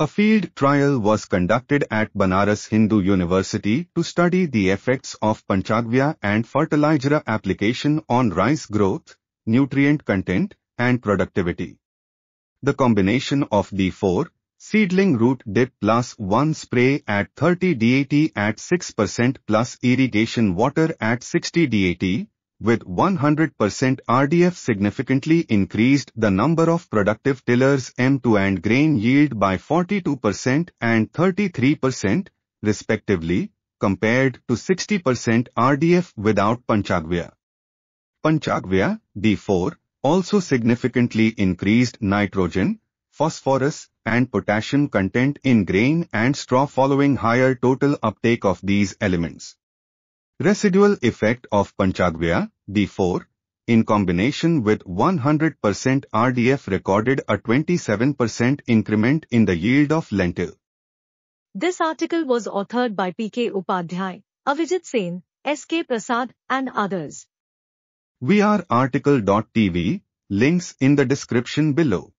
A field trial was conducted at Banaras Hindu University to study the effects of Panchagavya and fertilizer application on rice growth, nutrient content, and productivity. The combination of the 4 seedling root dip plus 1 spray at 30 DAT at 6% plus irrigation water at 60 DAT with 100% RDF significantly increased the number of productive tillers M2 and grain yield by 42% and 33% respectively compared to 60% RDF without Panchagavya. Panchagavya, D4, also significantly increased nitrogen, phosphorus, and potassium content in grain and straw following higher total uptake of these elements. Residual effect of Panchagavya, D4, in combination with 100% RDF recorded a 27% increment in the yield of lentil. This article was authored by P.K. Upadhyay, Avijit Sen, S.K. Prasad, and others. We are RTCL.TV, links in the description below.